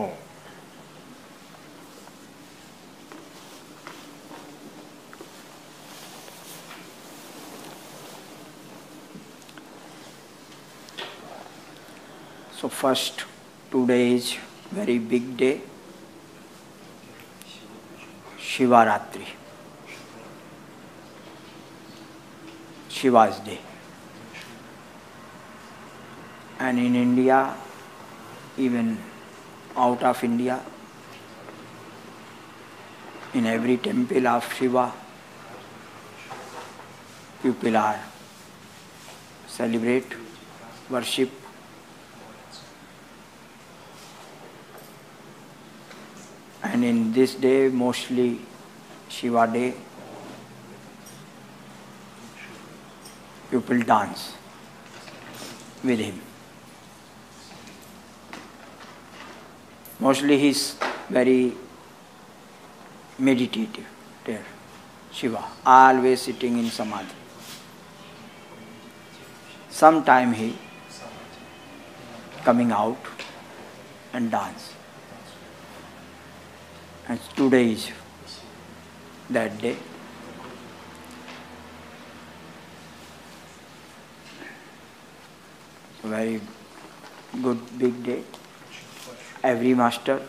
Oh. So first two days, very big day, Shivaratri, Shiva's day. And in India, even out of India, in every temple of Shiva, people are celebrate, worship. And in this day mostly Shiva day people dance with him mostly he's very meditative there Shiva always sitting in samadhi sometime he coming out and dance and today is that day. Very good big day. Every master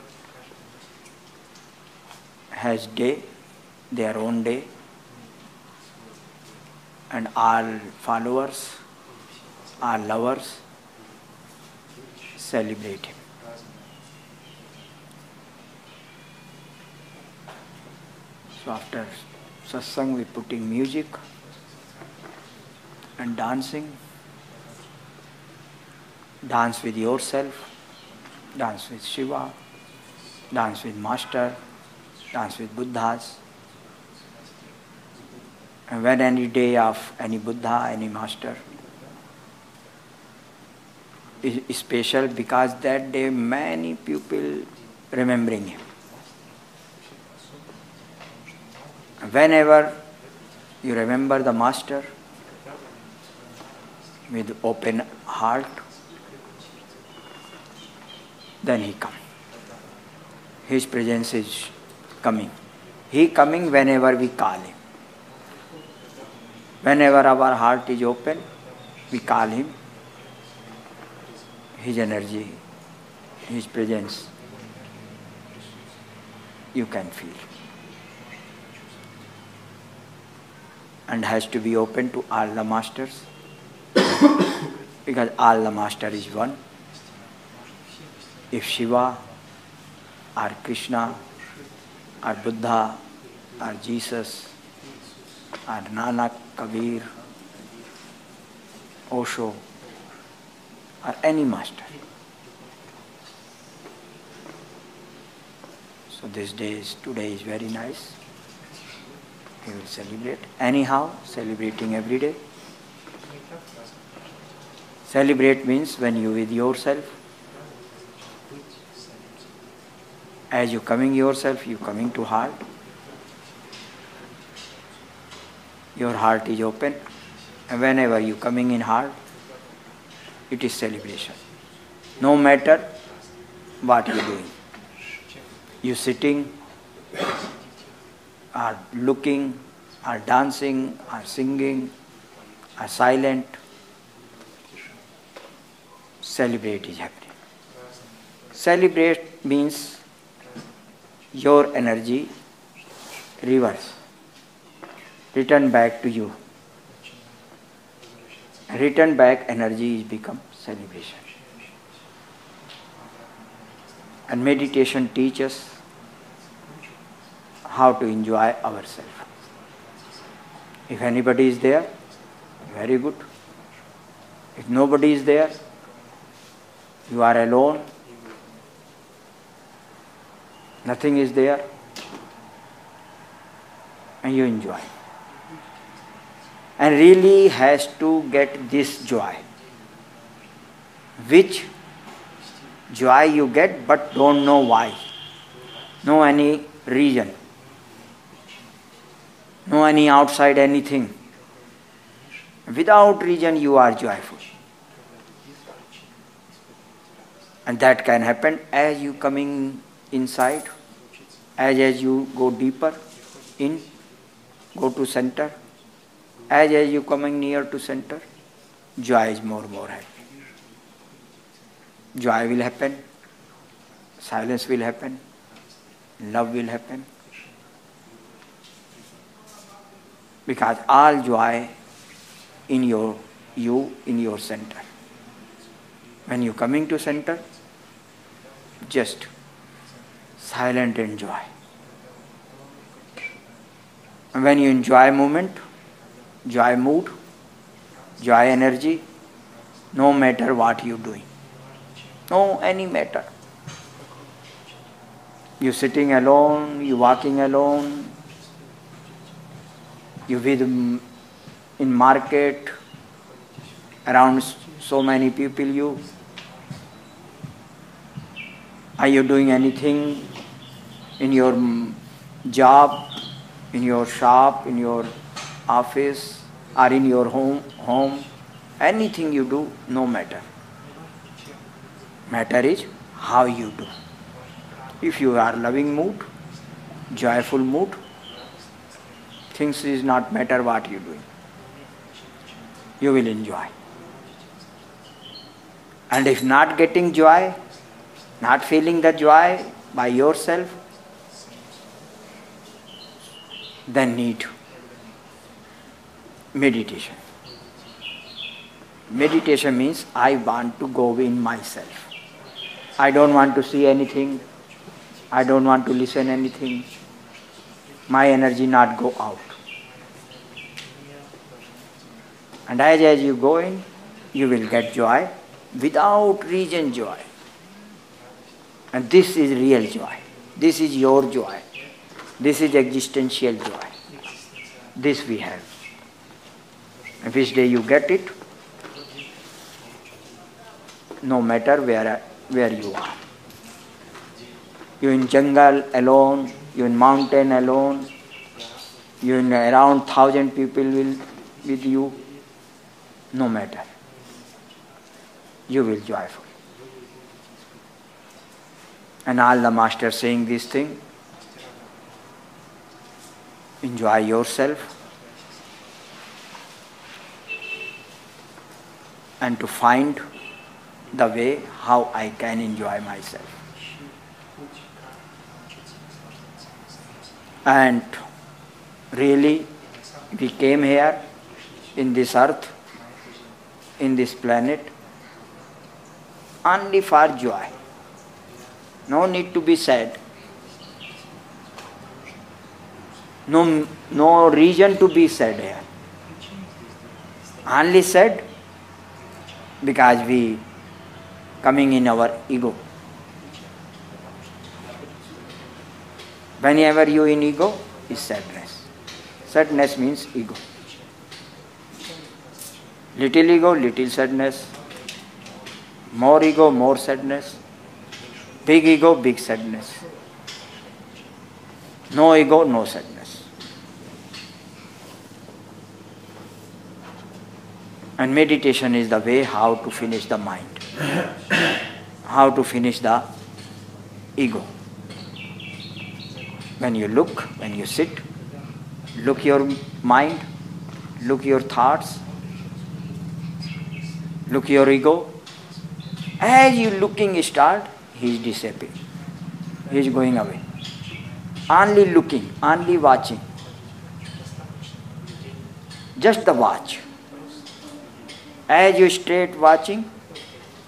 has day, their own day, and all followers, all lovers celebrate him. So after satsang we putting music and dancing. Dance with yourself, dance with Shiva, dance with Master, dance with Buddhas. And when any day of any Buddha, any Master is special because that day many people remembering him. Whenever you remember the Master with open heart, then he come. His presence is coming. He coming whenever we call him. Whenever our heart is open, we call him. His energy, his presence, you can feel. and has to be open to all the masters because all the master is one. If Shiva or Krishna or Buddha or Jesus or Nanak, Kabir, Osho or any master. So this day is today is very nice We will celebrate. Anyhow, celebrating every day. Celebrate means when you with yourself. As you coming yourself, you coming to heart. Your heart is open. And whenever you coming in heart, it is celebration. No matter what you doing. You sitting, are looking, are dancing, are singing, are silent. Celebrate is happening. Celebrate means your energy reverse, return back to you. Return back energy is become celebration. And meditation teaches how to enjoy ourselves. If anybody is there, very good. If nobody is there, you are alone, nothing is there, and you enjoy. And really has to get this joy. Which joy you get, but don't know why. No any reason no any outside anything. Without reason, you are joyful. And that can happen as you coming inside, as as you go deeper in, go to center, as as you coming near to center, joy is more and more happy. Joy will happen, silence will happen, love will happen. Because all joy in your you in your center. When you coming to center, just silent enjoy. And when you enjoy moment, joy mood, joy energy, no matter what you doing, no any matter. You sitting alone, you walking alone, you with mm, in market, around so many people you are you doing anything in your job, in your shop, in your office, or in your home? Home, anything you do, no matter. Matter is how you do. If you are loving mood, joyful mood, things is not matter what you do. You will enjoy. And if not getting joy, not feeling the joy by yourself, then need meditation. Meditation means I want to go in myself. I don't want to see anything. I don't want to listen anything. My energy not go out. And as, as you go in, you will get joy without reason joy. And this is real joy. This is your joy. This is existential joy. This we have. Which day you get it, no matter where, where you are. You in jungle alone, you in mountain alone, you in around thousand people will with you, no matter. You will joyful. And all the masters saying this thing, enjoy yourself and to find the way how I can enjoy myself. And really, we came here in this earth, in this planet, only for joy. No need to be sad. No, no reason to be sad here. Only sad because we coming in our ego. Whenever you in ego is sadness. Sadness means ego. Little ego, little sadness. More ego, more sadness. Big ego, big sadness. No ego, no sadness. And meditation is the way how to finish the mind, how to finish the ego. When you look, when you sit, look your mind, look your thoughts, look your ego. As you looking start, he is disappearing. He is going away. Only looking, only watching. Just the watch. As you straight watching,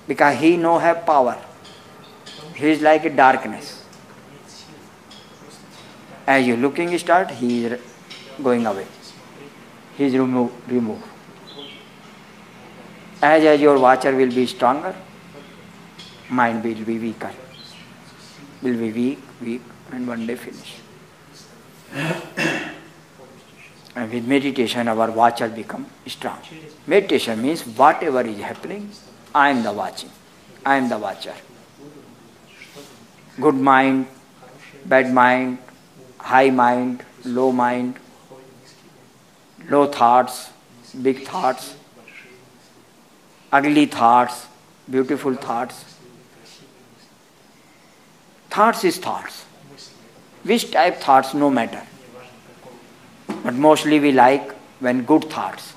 because he no have power. He is like a darkness. As you looking start, he is going away. He is removed. remove. As, as your watcher will be stronger, mind will be weaker. Will be weak, weak, and one day finish. And with meditation, our watcher become strong. Meditation means whatever is happening, I am the watching. I am the watcher. Good mind, bad mind, high mind, low mind, low thoughts, big thoughts, ugly thoughts, beautiful thoughts, Thoughts is thoughts. Which type thoughts, no matter. But mostly we like when good thoughts.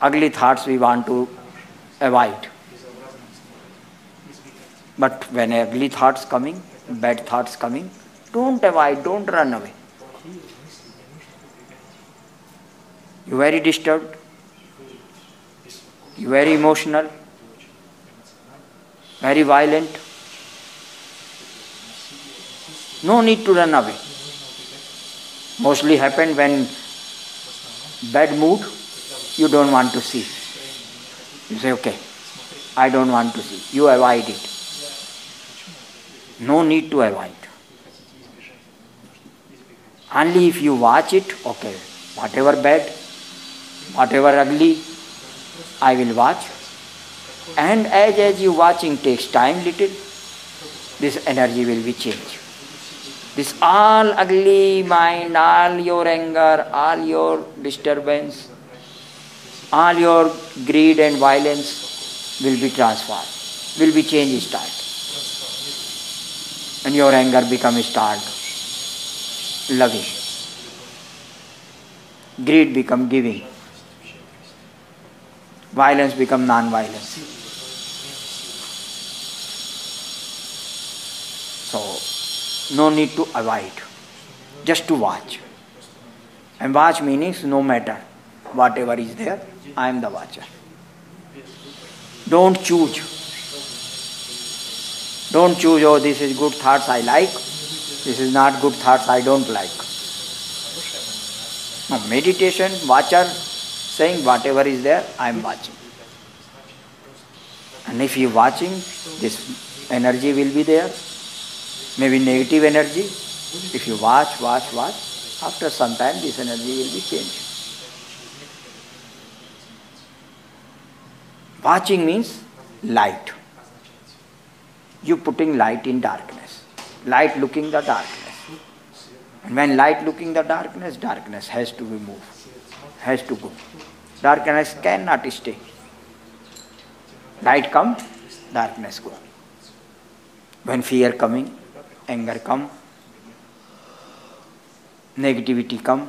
Ugly thoughts we want to avoid. But when ugly thoughts coming, bad thoughts coming, don't avoid, don't run away. You very disturbed, you very emotional, very violent. No need to run away. Mostly happen when bad mood, you don't want to see. You say, okay, I don't want to see. You avoid it. No need to avoid. Only if you watch it, okay, whatever bad, whatever ugly, I will watch. And as as you watching takes time little, this energy will be changed. This all ugly mind, all your anger, all your disturbance, all your greed and violence will be transformed, will be changed start. And your anger become start loving. Greed become giving. Violence become non-violence. So, no need to avoid, just to watch. And watch means no matter whatever is there, I am the watcher. Don't choose. Don't choose, oh, this is good thoughts I like, this is not good thoughts I don't like. No, meditation, watcher, saying whatever is there, I am watching. And if you watching, this energy will be there, maybe negative energy. If you watch, watch, watch, after some time this energy will be changed. Watching means light. You putting light in darkness. Light looking the darkness. And when light looking the darkness, darkness has to be moved, has to go. Darkness cannot stay. Light come, darkness go. When fear coming, anger come negativity come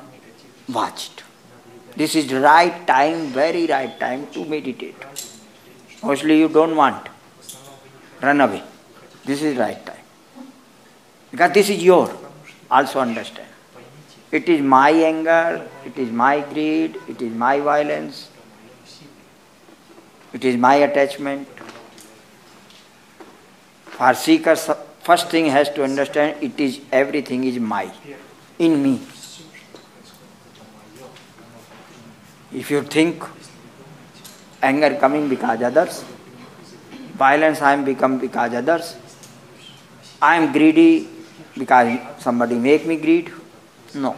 watch it this is right time very right time to meditate mostly you don't want run away this is right time because this is your also understand it is my anger it is my greed it is my violence it is my attachment फारसी का first thing has to understand it is everything is my, in me. If you think anger coming because others, violence I am become because others, I am greedy because somebody make me greed. No.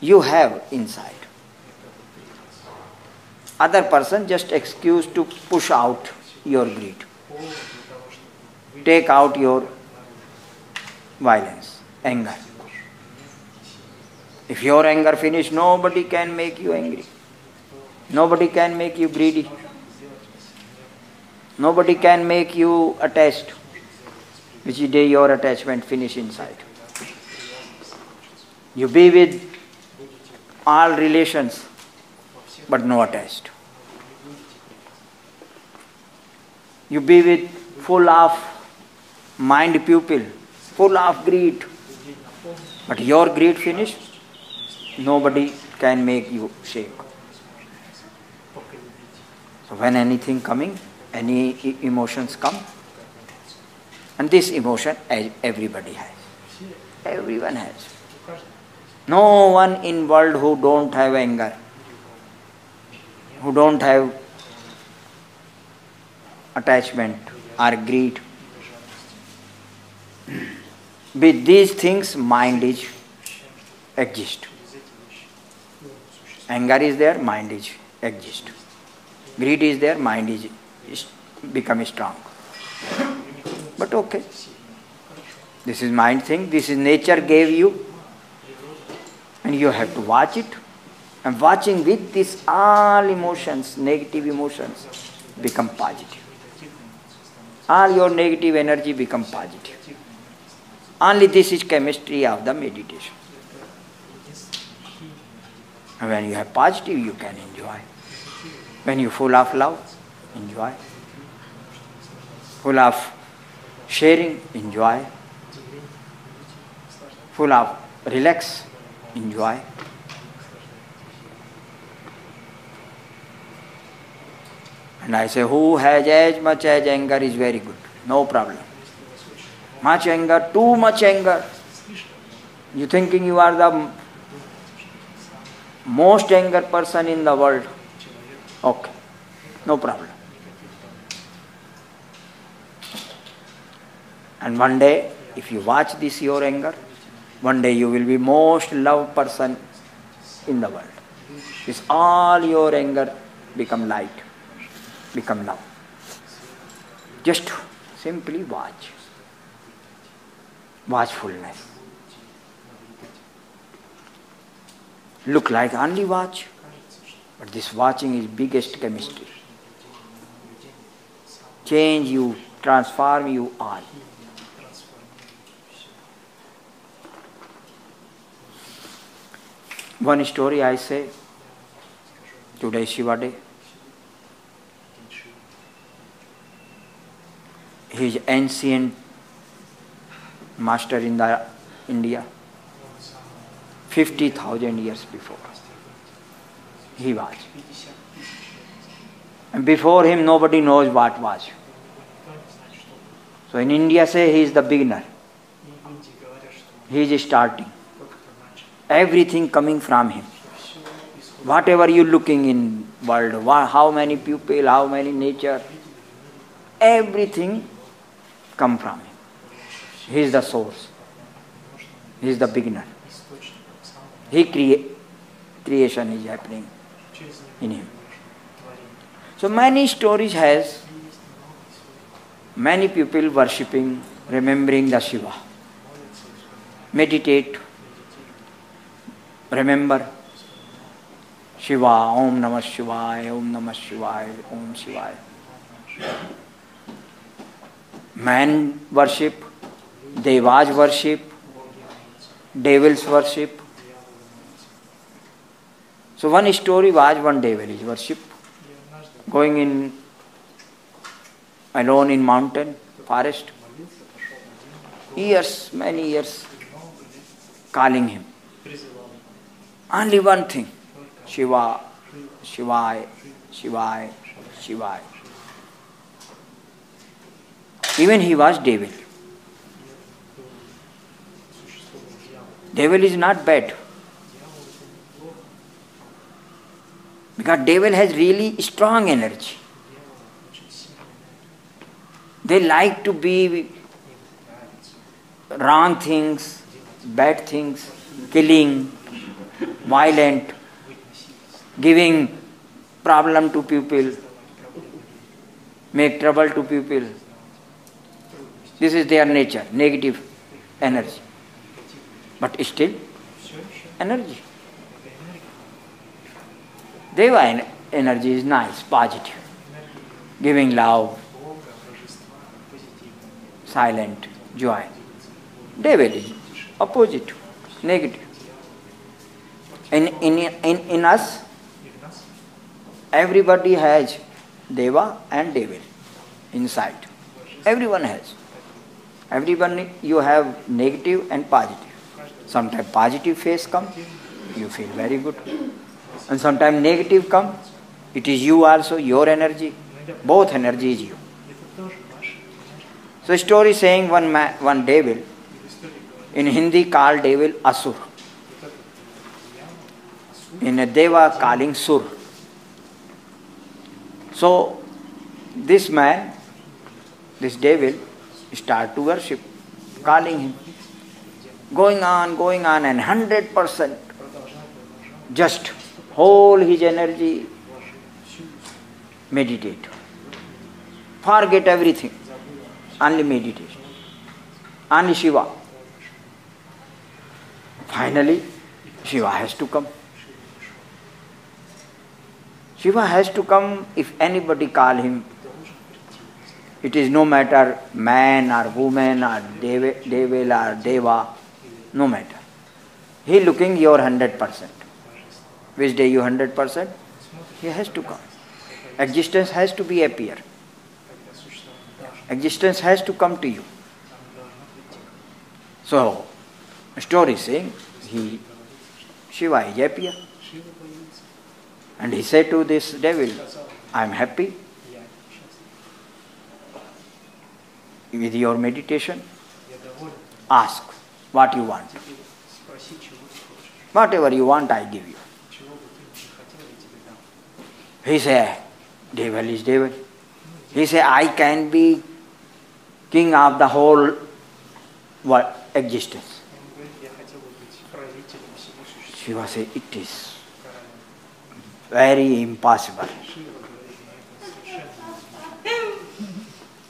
You have inside. Other person just excuse to push out your greed. Take out your violence, anger. If your anger finish, nobody can make you angry. Nobody can make you greedy. Nobody can make you attached, which day your attachment finish inside. You be with all relations, but no attached. You be with full of mind pupil, full of greed, but your greed finish, nobody can make you shake. So when anything coming, any emotions come, and this emotion everybody has. Everyone has. No one in world who don't have anger, who don't have attachment or greed. With these things, mind is exist. Anger is there, mind is exist. Greed is there, mind is, is become strong. But okay. This is mind thing, this is nature gave you and you have to watch it. And watching with this all emotions, negative emotions, become positive. all your negative energy become positive. Only this is chemistry of the meditation. When you have positive, you can enjoy. When you're full of love, enjoy. Full of sharing, enjoy. Full of relax, enjoy. And I say, who has as much as anger is very good, no problem. Much anger, too much anger. You thinking you are the most anger person in the world. Okay, no problem. And one day, if you watch this your anger, one day you will be most loved person in the world. This all your anger become light become love. Just simply watch. Watchfulness. Look like only watch, but this watching is biggest chemistry. Change you, transform you all. One story I say, today Shiva Day. he is ancient master in the India. 50,000 years before. He was. And before him nobody knows what was. So in India say he is the beginner. He is starting. Everything coming from him. Whatever you looking in world, how many people, how many nature, everything come from him. He is the source. He is the beginner. He create creation is happening in him. So many stories has many people worshipping, remembering the Shiva. Meditate, remember Shiva, Om Namah Shivaya, Om Namah Shivaya, Om Shivaya man worship, devas worship, devils worship. So one story was one devil is worship, going in alone in mountain, forest, years, many years, calling him. Only one thing, Shiva, Shivai, Shivai, Shivai. Even he was devil. Devil is not bad. Because devil has really strong energy. They like to be wrong things, bad things, killing, violent, giving problem to people, make trouble to people. This is their nature, negative energy. But still, energy. Deva energy is nice, positive, giving love, silent, joy. Devil is opposite, negative. In, in, in, in us, everybody has Deva and Devil inside. Everyone has. Everyone you have negative and positive. Sometimes positive face come, you feel very good. And sometimes negative come, it is you also, your energy. Both energy is you. So story saying one man, one devil, in Hindi called devil Asur. In a Deva calling Sur. So this man, this devil, start to worship, calling him. Going on, going on, and 100% just hold his energy, meditate. Forget everything, only meditation, only Shiva. Finally, Shiva has to come. Shiva has to come if anybody call him It is no matter man or woman or deva, devil or deva, no matter. He looking your 100%. Which day you 100%? He has to come. Existence has to be appear. Existence has to come to you. So, story saying, he, Shiva is appear. And he said to this devil, I am happy with your meditation. Ask what you want. Whatever you want, I give you. He said, devil is devil. He said, I can be king of the whole world, existence. Shiva said, it is very impossible.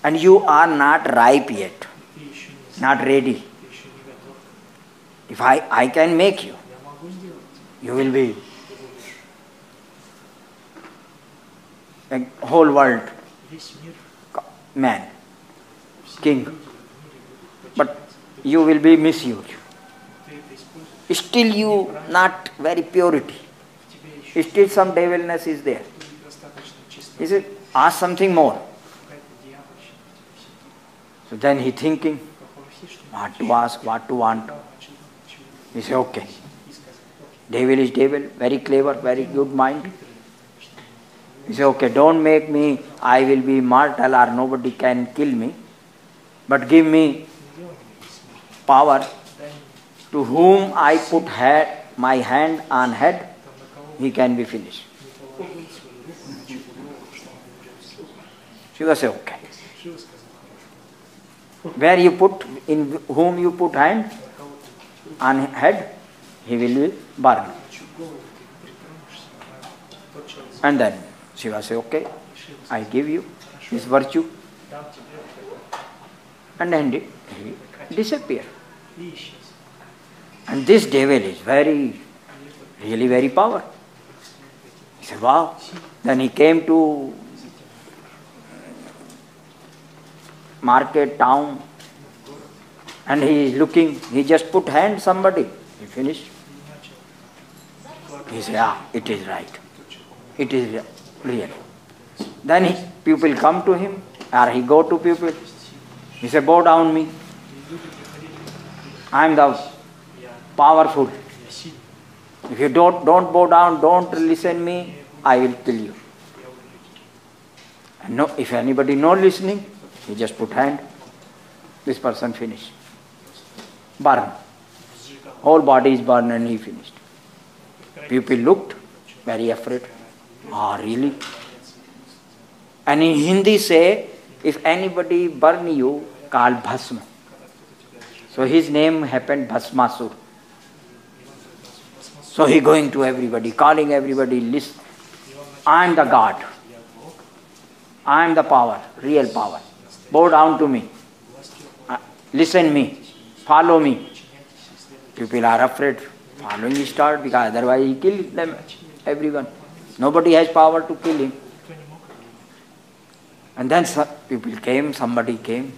And you are not ripe yet, not ready. If I, I can make you, you will be a whole world man, king. But you will be misused. Still you not very purity. Still some devilness is there. Is it ask something more. So then he thinking, what to ask, what to want. He said, okay. Devil is devil, very clever, very good mind. He said, okay, don't make me, I will be mortal or nobody can kill me. But give me power to whom I put head, my hand on head, he can be finished. Shiva said, okay. Where you put, in whom you put hand, on head, he will be burned. And then Shiva say, okay, I give you this virtue. And then he disappear." And this devil is very, really very powerful. He said, wow. Then he came to market, town, and he is looking, he just put hand somebody, he finished. He said, ah, it is right. It is real. Then people come to him or he go to people. He said, bow down me. I am the powerful. If you don't, don't bow down, don't listen me, I will kill you. And no, if anybody not listening, he just put hand. This person finished burn. Whole body is burned and he finished. People looked very afraid. Ah, really? And in Hindi say, if anybody burn you, call Bhasma. So his name happened Bhasmasur. So he going to everybody, calling everybody, Listen, I am the God. I am the power, real power. Bow down to me. Uh, listen me follow me. People are afraid following his start because otherwise he kill them, everyone. Nobody has power to kill him. And then some people came, somebody came.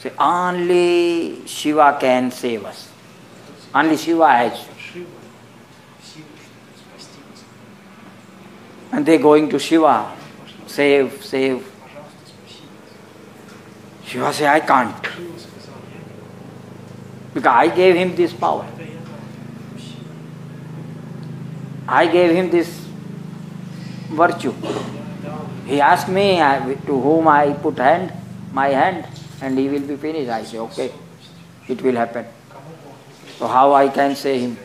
Say, only Shiva can save us. Only Shiva has. And they going to Shiva, save, save. Shiva say, I can't. Because I gave him this power. I gave him this virtue. He asked me to whom I put hand, my hand, and he will be finished. I say, okay, it will happen. So how I can say him?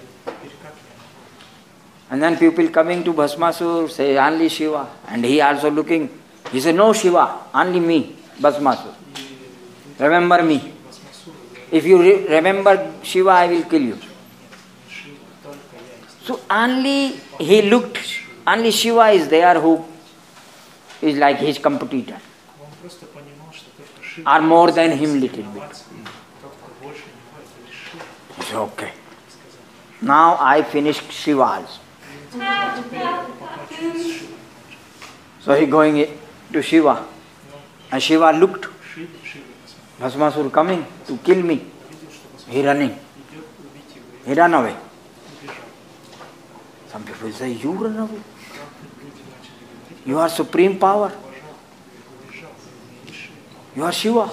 And then people coming to Bhasmasur say only Shiva, and he also looking. He said, no Shiva, only me, Bhasmasur. Remember me. If you re remember Shiva, I will kill you. So only he looked, only Shiva is there who is like his competitor. are more than him little bit. It's okay. Now I finished Shiva's. So he going to Shiva. And Shiva looked. Bhasmasur coming to kill me. He running. He ran away. Some people say, you run away. You are supreme power. You are Shiva.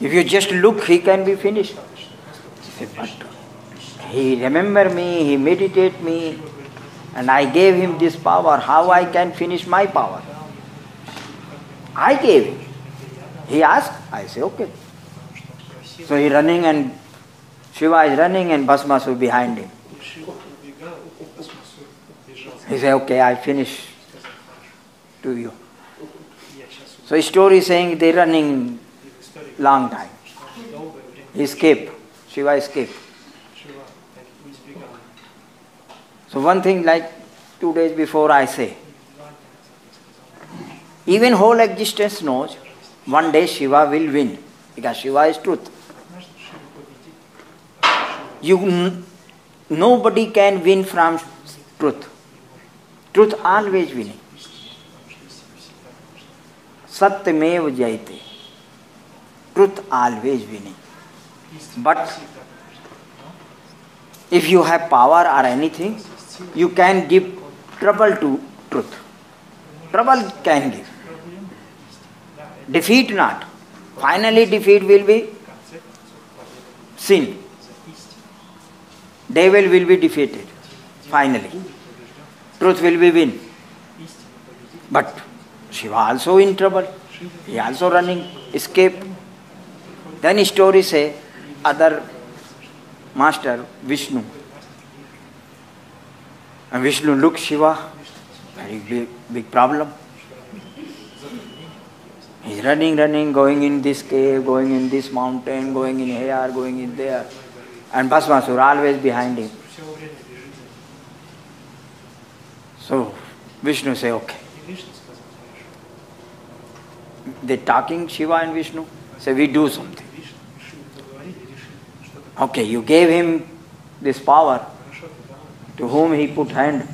If you just look, he can be finished. He remember me, he meditate me, and I gave him this power. How I can finish my power? I gave him. He asked, I say, okay. So he running and Shiva is running and Basmasu behind him. He said, okay, I finish to you. So story saying they running long time. He escaped. Shiva escaped. So one thing like two days before I say, even whole existence knows one day Shiva will win because Shiva is truth. You, nobody can win from truth. Truth always winning. Satyamev jayate. Truth always winning. But if you have power or anything, you can give trouble to truth. Trouble can give. defeat not. Finally, defeat will be sin. Devil will be defeated. Finally, truth will be win. But Shiva also in trouble. He also running, escape. Then story say other master Vishnu. And Vishnu look Shiva, very big, big problem. He's running, running, going in this cave, going in this mountain, going in here, going in there. And Bhasmasur always behind him. So Vishnu say, okay. They're talking, Shiva and Vishnu. Say, we do something. Okay, you gave him this power. To whom he put hand,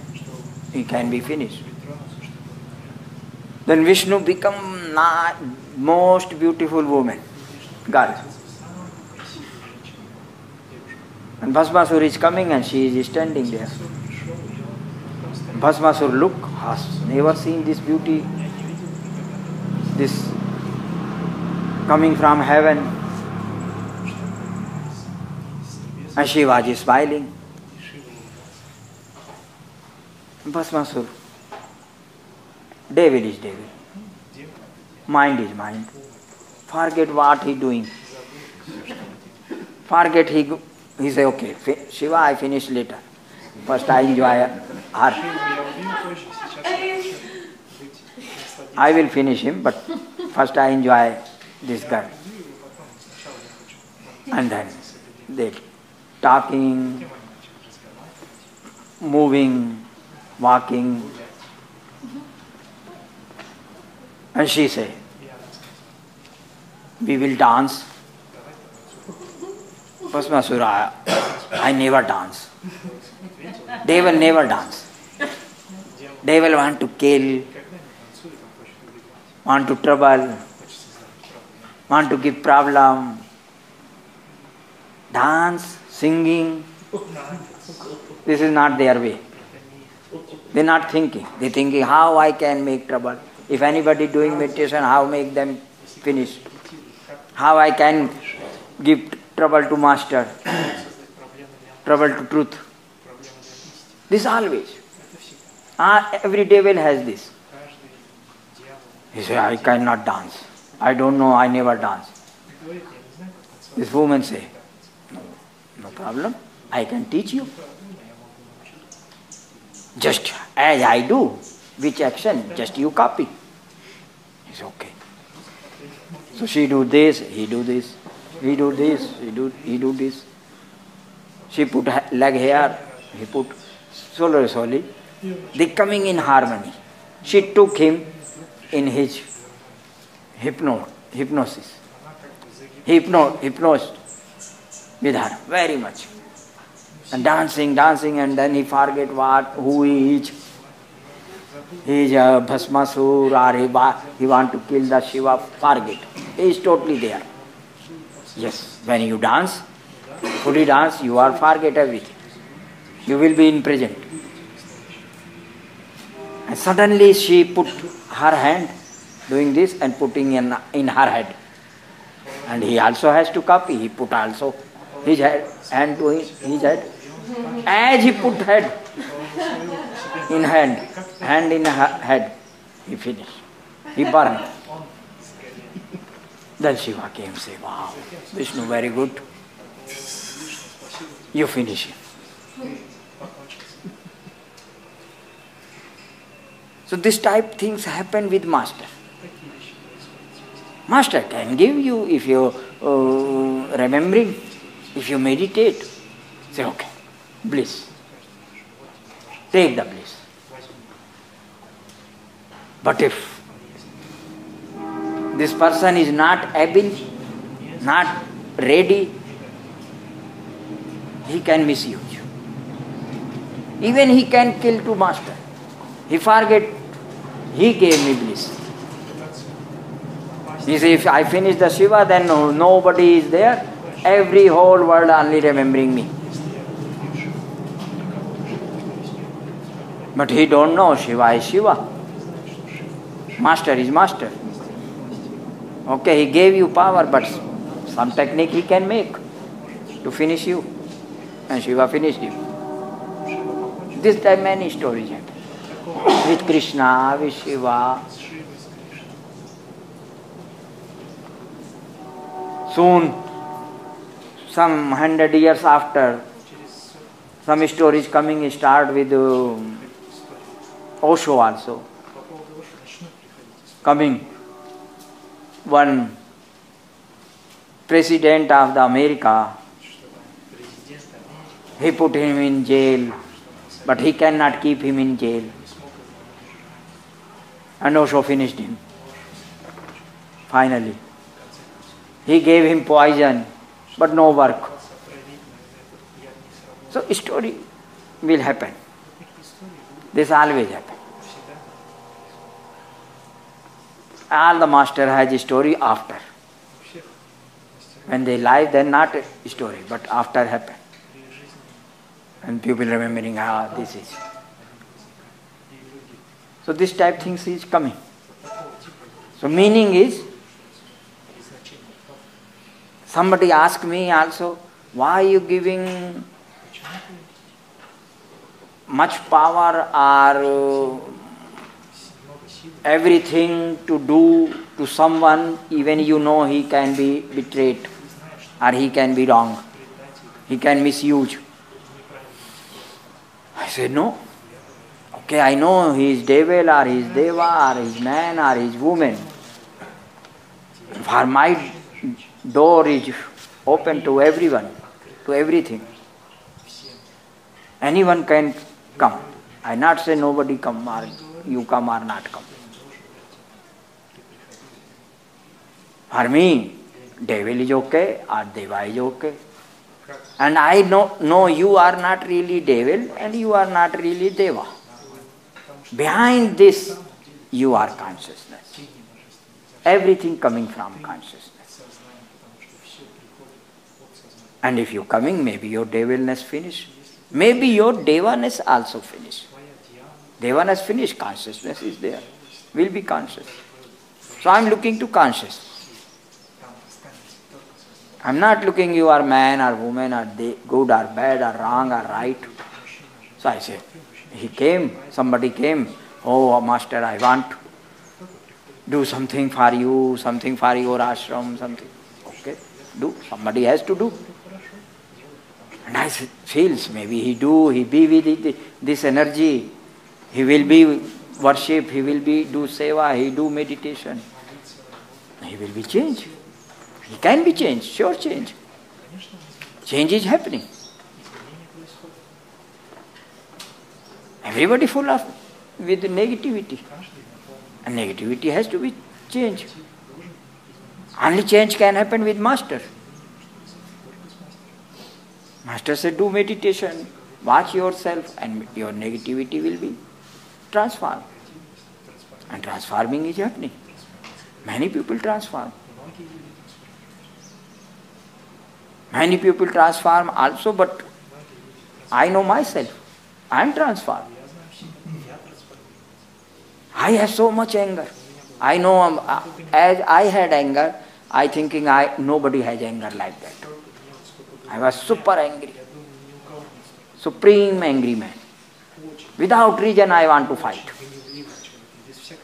he can be finished. Then Vishnu become most beautiful woman, girl. And Bhasmasur is coming and she is standing there. Bhasmasur look has never seen this beauty, this coming from heaven. And Shivaji smiling. Bhasmasur Devil is devil. Mind is mind. Forget what he doing. Forget he he say okay Shiva I finish later. First I enjoy her. I will finish him but first I enjoy this girl. And then they talking, moving, walking, and she said, we will dance. Bhasmasura, I never dance. They will never dance. They will want to kill, want to trouble, want to give problem. Dance, singing, this is not their way. They're not thinking. They're thinking how I can make trouble. If anybody doing meditation, how make them finish? How I can give trouble to master, trouble to truth? This always. Uh, every devil has this. He say, I cannot dance. I don't know, I never dance. This woman say, no, no problem, I can teach you. Just as I do, which action? Just you copy. It's okay. So she do this, he do this, he do this, he do, he do this. She put leg here, he put solar solid. They coming in harmony. She took him in his hypno, hypnosis. Hypno, hypnosis. with her very much. And dancing, dancing, and then he forget what, who he is. He is a Bhasmasur or he, wa- he want to kill the Shiva, forget. He is totally there. Yes, when you dance, fully dance, you are forget everything. You will be in present. And suddenly she put her hand doing this and putting in, in her head. And he also has to copy. He put also his head, hand to his, head. As he put head in hand, hand in head, he finished. He burned. Then Shiva came and said, Wow, Vishnu, very good. You finish him. So this type things happen with master. Master can give you if you uh, remembering, if you meditate. Say okay, bliss. Take the bliss. But if this person is not able, not ready, he can misuse you. Even he can kill two master. He forget he gave me bliss. He says, if I finish the Shiva, then no, nobody is there. Every whole world only remembering me. But he don't know Shiva is Shiva. Master is master. Okay, he gave you power, but some technique he can make to finish you. And Shiva finished him. This time many stories happen. With Krishna, with Shiva. Soon, some hundred years after, some stories coming start with um, Osho also. Coming, one president of the America, he put him in jail, but he cannot keep him in jail. And also finished him. Finally. He gave him poison, but no work. So story will happen. This always happen. All the master has a story after. When they lie, then not a story, but after happen. And people remembering, ah, this is. So this type things is coming. So meaning is, somebody asked me also, why are you giving much power or everything to do to someone even you know he can be betrayed or he can be wrong. He can misuse. I said, no. Okay, I know he is devil or he is deva or he is man or he is woman. For my door is open to everyone, to everything. Anyone can come. I not say nobody come or you come or not come. For me, devil is okay or deva is okay. And I know, know you are not really devil and you are not really deva. Behind this, you are consciousness. Everything coming from consciousness. And if you're coming, maybe your devilness finished. Maybe your devaness also finished. Devaness finished, consciousness is there. Will be conscious. So I'm looking to conscious. I'm not looking you are man or woman or they, good or bad or wrong or right. So I say, he came, somebody came, oh master, I want to do something for you, something for your ashram, something. Okay, do. Somebody has to do. And I feels maybe he do, he be with it, this energy, he will be worship, he will be do seva, he do meditation. He will be changed. He can be changed, sure change. Change is happening. Everybody full of with negativity. And negativity has to be changed. Only change can happen with master. Master said, do meditation, watch yourself, and your negativity will be transformed. And transforming is happening. Many people transform. Many people transform also, but I know myself. I am transformed. I have so much anger. I know um, uh, as I had anger, I thinking I nobody has anger like that. I was super angry. Supreme angry man. Without reason I want to fight.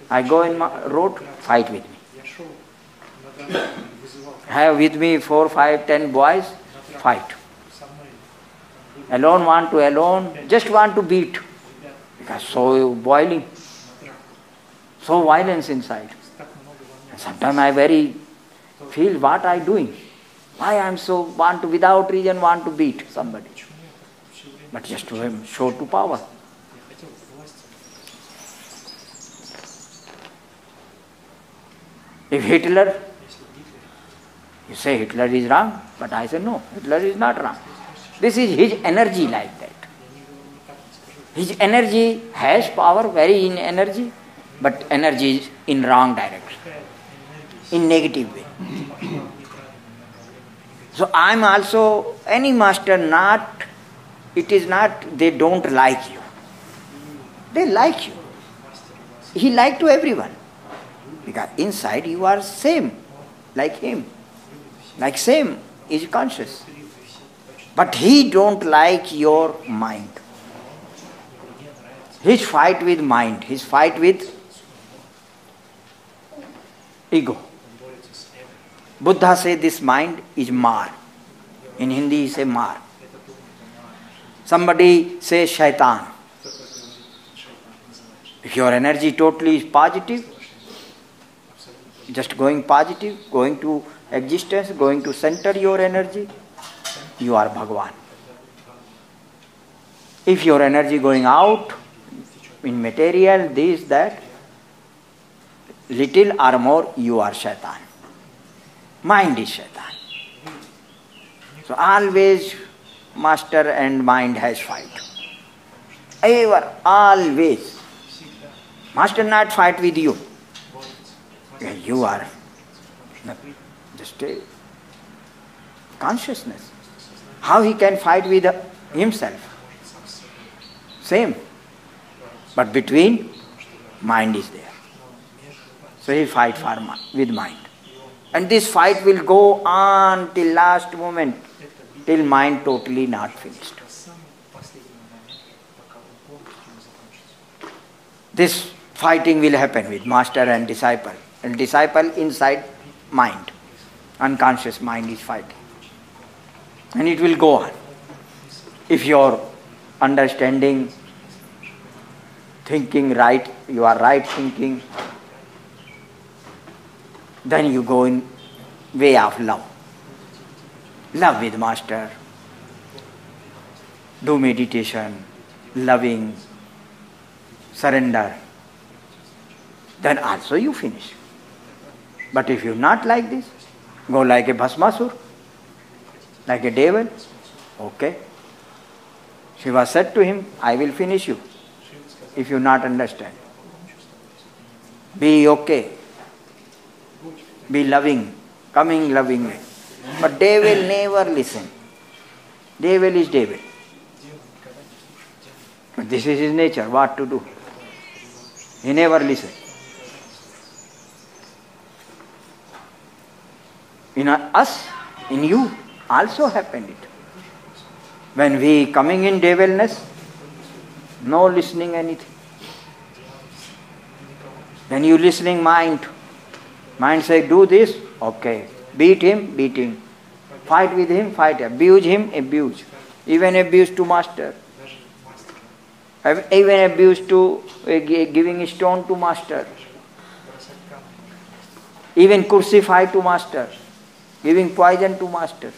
I go in my road, fight with me. I have with me four, five, ten boys fight. Alone want to alone, just want to beat. Because so boiling, so violence inside. Sometimes I very feel what I doing. Why I am so want to without reason want to beat somebody. But just to him, show to power. If Hitler, you say Hitler is wrong, but I said, no, Hitler is not wrong. This is his energy like that. His energy has power, very in energy, but energy is in wrong direction, in negative way. so I am also, any master not, it is not, they don't like you. They like you. He like to everyone. Because inside you are same, like him, like same is conscious. But he don't like your mind. His fight with mind, his fight with ego. Buddha said this mind is mar. In Hindi he say mar. Somebody say shaitan. If your energy totally is positive, just going positive, going to existence going to center your energy you are bhagwan. If your energy going out in material this that little or more you are shaitan. Mind is shaitan. So always master and mind has fight. Ever always. Master not fight with you. You are state, Consciousness. How he can fight with himself? Same. But between, mind is there. So he fight for with mind. And this fight will go on till last moment, till mind totally not finished. This fighting will happen with master and disciple, and disciple inside mind. Unconscious mind is fighting. And it will go on. If your understanding, thinking right, you are right thinking, then you go in way of love. Love with master. Do meditation, loving, surrender, then also you finish. But if you are not like this, Go like a Bhasmasur, like a devil. Okay. Shiva said to him, I will finish you if you not understand. Be okay. Be loving, coming lovingly. But devil never listen. Devil is devil. This is his nature, what to do. He never listens. in us, in you also happened it. When we coming in day no listening anything. When you listening mind, mind say do this, okay. Beat him, beat him. Fight with him, fight. Abuse him, abuse. Even abuse to master. Even abuse to eh, giving stone to master. Even crucify to master giving poison to master.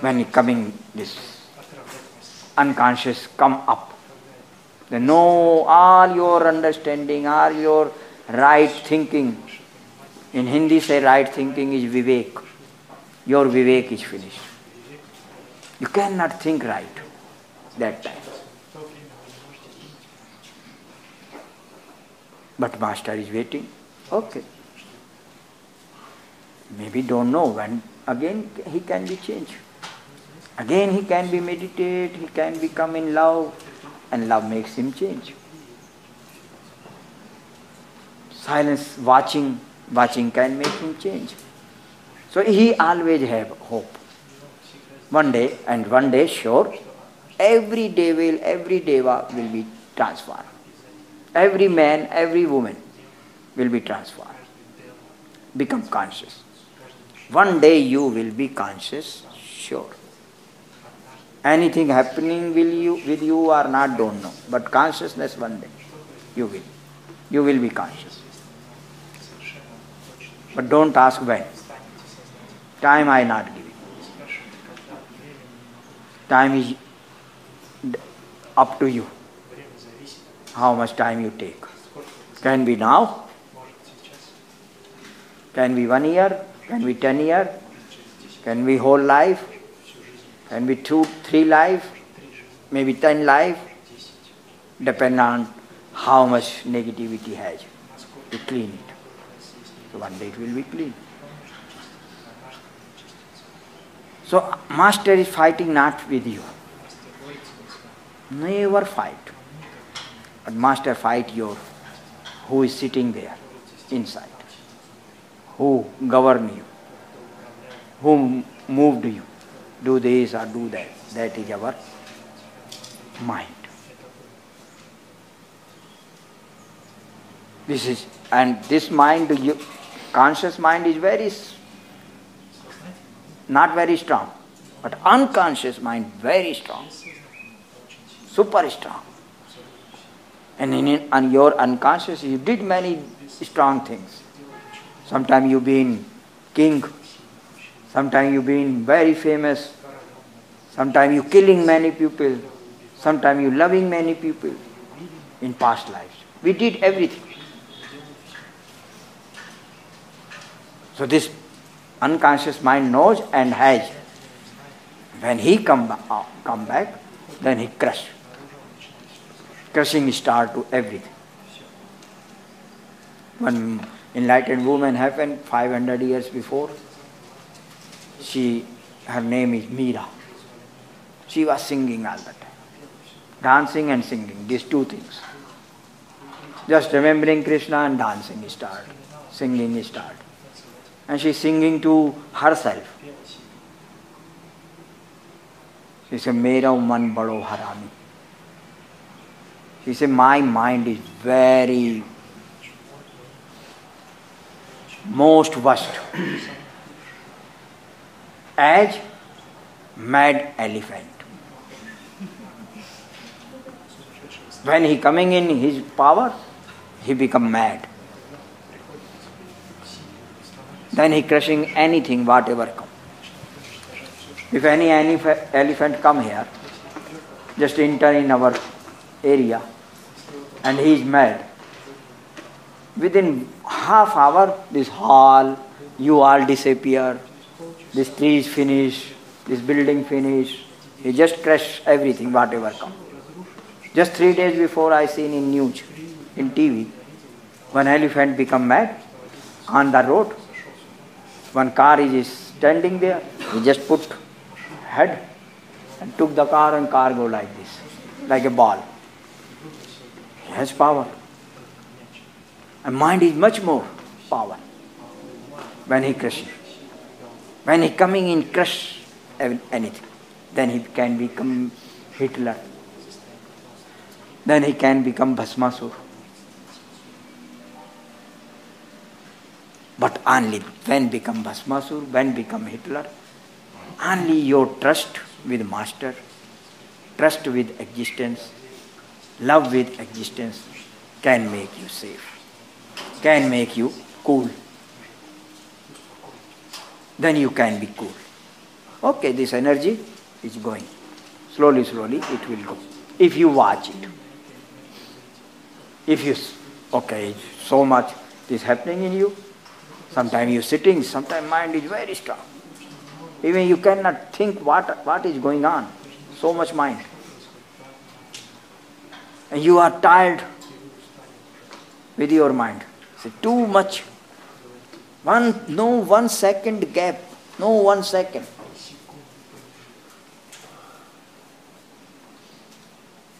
When coming this unconscious come up. Know all your understanding, all your right thinking. In Hindi say right thinking is vivek. Your vivek is finished. You cannot think right that time. But master is waiting. Okay. Maybe don't know when again he can be changed. Again he can be meditate, he can become in love, and love makes him change. Silence, watching, watching can make him change. So he always have hope. One day, and one day sure, every day will, every deva will be transformed. Every man, every woman will be transformed. Become conscious. One day you will be conscious, sure. Anything happening will you, with you or not, don't know. But consciousness one day, you will. You will be conscious. But don't ask when. Time I not giving. Time is up to you. How much time you take. Can be now. Can be one year. Can we ten year. Can we whole life can we two, three life, maybe ten life, depend on how much negativity has. to clean it. So one day it will be clean. So master is fighting not with you. Never fight. But master fight your who is sitting there inside. Who govern you. Who moved you do this or do that. That is our mind. This is, and this mind, you, conscious mind is very, not very strong, but unconscious mind very strong, super strong. And in, in your unconscious, you did many strong things. Sometimes you been king, sometimes you been very famous, Sometimes you killing many people. Sometimes you loving many people in past lives. We did everything. So this unconscious mind knows and has. When he come, uh, come back, then he crush. Crushing start to everything. One enlightened woman happened 500 years before. She, her name is Meera. She was singing all the time. Dancing and singing, these two things. Just remembering Krishna and dancing start, singing start. And she's singing to herself. She said, Mera man bado harami. She said, My mind is very most worst. As mad elephant. When he coming in his power, he become mad. Then he crushing anything, whatever come. If any any elephant come here, just enter in our area, and he is mad. Within half hour, this hall, you all disappear, this tree is finished, this building finished, he just crushed everything, whatever come. Just three days before I seen in news, in TV, one elephant become mad on the road. One car is standing there, he just put head and took the car and car go like this, like a ball. He has power. And mind is much more power when he crushes. When he coming in crush anything, then he can become Hitler then he can become Bhasmasur. But only when become Bhasmasur, when become Hitler, only your trust with Master, trust with existence, love with existence can make you safe, can make you cool. Then you can be cool. Okay, this energy is going. Slowly, slowly it will go. If you watch it. If you, okay, so much is happening in you, sometimes you're sitting, sometimes mind is very strong. Even you cannot think what, what is going on. So much mind. And you are tired. with your mind. Too much. One, no one second gap. No one second.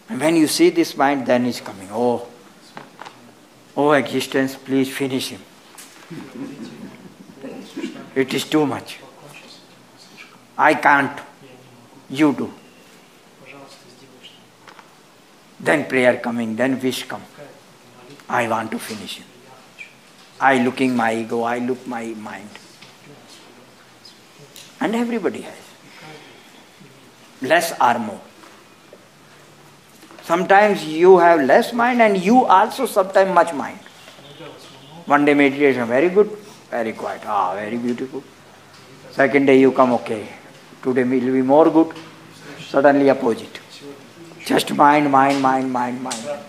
And when you see this mind, then it's coming. Oh, oh existence, please finish him. It is too much. I can't. You do. Then prayer coming, then wish come. I want to finish him. I looking my ego, I look my mind. And everybody has. Less or more. Sometimes you have less mind and you also sometimes much mind. One day meditation, very good, very quiet, ah, very beautiful. Second day you come, okay, today will be more good, suddenly opposite. Just mind, mind, mind, mind, mind.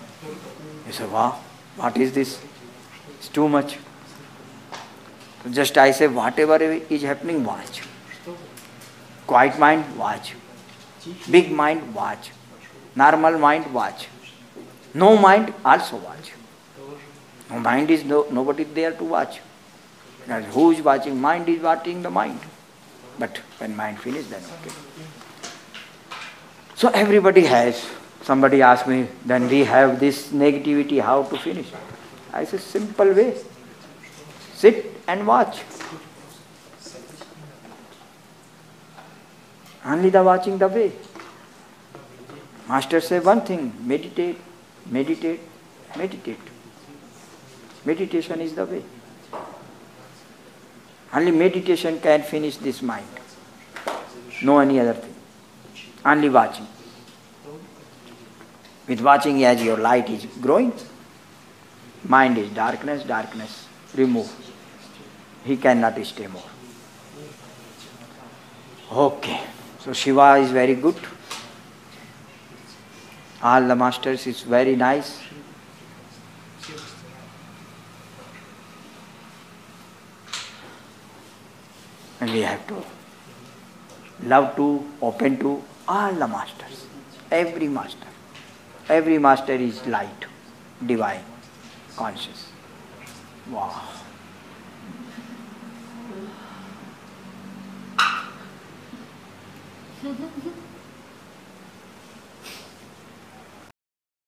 You say, wow, what is this? It's too much. Just I say, whatever is happening, watch. Quiet mind, watch. Big mind, watch. Normal mind, watch. No mind, also watch. No mind is no, nobody there to watch. And who is watching? Mind is watching the mind. But when mind finishes, then okay. So everybody has. Somebody asked me, then we have this negativity, how to finish? I said, simple way. Sit and watch. Only the watching the way. Master say one thing, meditate, meditate, meditate. Meditation is the way. Only meditation can finish this mind. No any other thing. Only watching. With watching as your light is growing, mind is darkness, darkness, remove. He cannot stay more. Okay. So Shiva is very good. All the masters is very nice. And we have to love to, open to all the masters. Every master. Every master is light, divine, conscious. Wow.